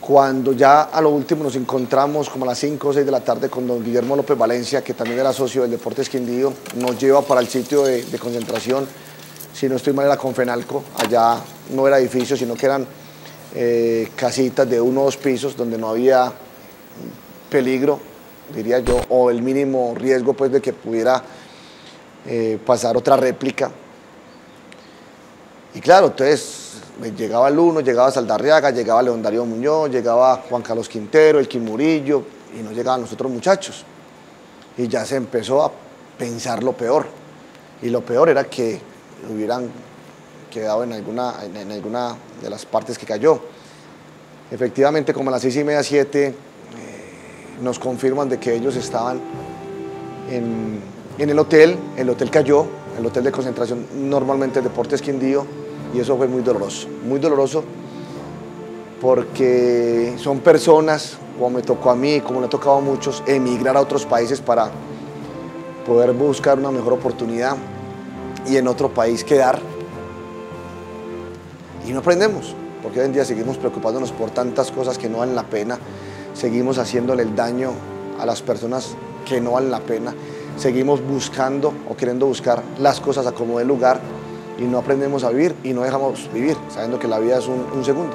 Cuando ya a lo último nos encontramos como a las 5 o 6 de la tarde con don Guillermo López Valencia, que también era socio del Deportes Quindío, nos lleva para el sitio de, concentración, si no estoy mal era Confenalco, allá no era edificio, sino que eran eh, casitas de uno o dos pisos donde no había peligro, diría yo, o el mínimo riesgo pues de que pudiera eh, pasar otra réplica. Y claro, entonces llegaba el uno, llegaba Saldarriaga, llegaba León Darío Muñoz, llegaba Juan Carlos Quintero, el Quimurillo, y no llegaban los otros muchachos. Y ya se empezó a pensar lo peor. Y lo peor era que hubieran quedado en alguna, en, alguna de las partes que cayó. Efectivamente, como a las seis y media, siete, eh, nos confirman de que ellos estaban en, en el hotel, el hotel cayó, el hotel de concentración normalmente Deportes Quindío, y eso fue muy doloroso, muy doloroso porque son personas, como me tocó a mí, como le ha tocado a muchos, emigrar a otros países para poder buscar una mejor oportunidad y en otro país quedar. Y no aprendemos, porque hoy en día seguimos preocupándonos por tantas cosas que no valen la pena, seguimos haciéndole el daño a las personas que no valen la pena, seguimos buscando o queriendo buscar las cosas a como de lugar y no aprendemos a vivir y no dejamos vivir, sabiendo que la vida es un, un segundo.